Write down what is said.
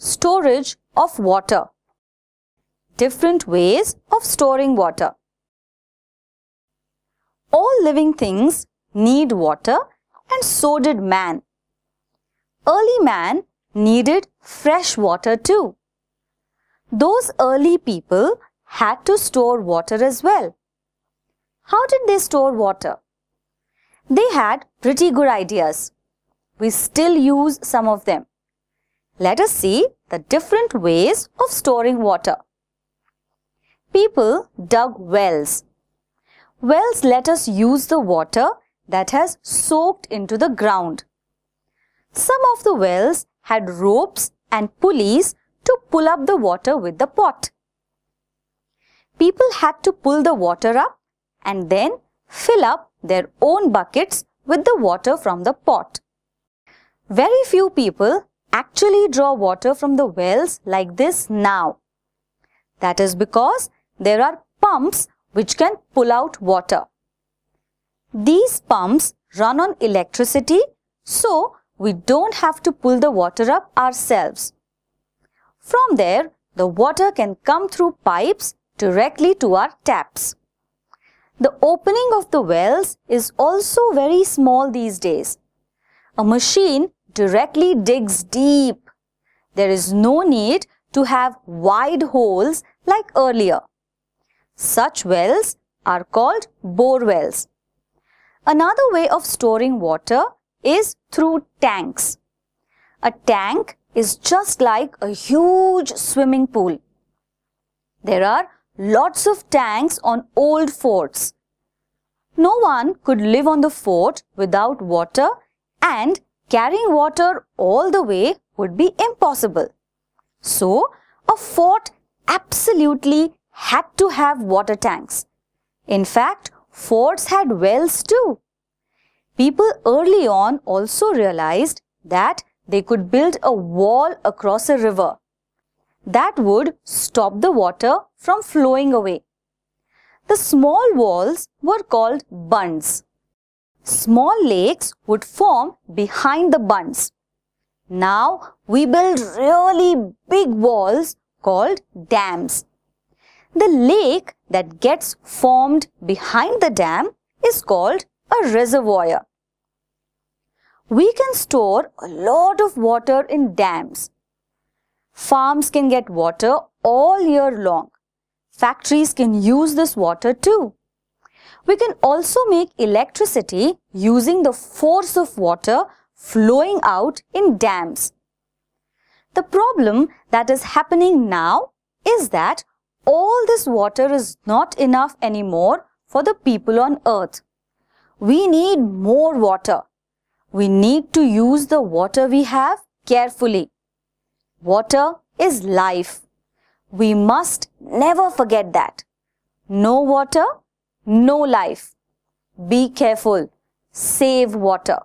storage of water. Different ways of storing water. All living things need water and so did man. Early man needed fresh water too. Those early people had to store water as well. How did they store water? They had pretty good ideas. We still use some of them. Let us see the different ways of storing water. People dug wells. Wells let us use the water that has soaked into the ground. Some of the wells had ropes and pulleys to pull up the water with the pot. People had to pull the water up and then fill up their own buckets with the water from the pot. Very few people actually draw water from the wells like this now. That is because there are pumps which can pull out water. These pumps run on electricity so we don't have to pull the water up ourselves. From there, the water can come through pipes directly to our taps. The opening of the wells is also very small these days. A machine directly digs deep. There is no need to have wide holes like earlier. Such wells are called bore wells. Another way of storing water is through tanks. A tank is just like a huge swimming pool. There are lots of tanks on old forts. No one could live on the fort without water and carrying water all the way would be impossible. So, a fort absolutely had to have water tanks. In fact, forts had wells too. People early on also realized that they could build a wall across a river. That would stop the water from flowing away. The small walls were called bunds. Small lakes would form behind the bunds. Now we build really big walls called dams. The lake that gets formed behind the dam is called a reservoir. We can store a lot of water in dams. Farms can get water all year long. Factories can use this water too. We can also make electricity using the force of water flowing out in dams. The problem that is happening now is that all this water is not enough anymore for the people on earth. We need more water. We need to use the water we have carefully. Water is life. We must never forget that. No water, no life. Be careful. Save water.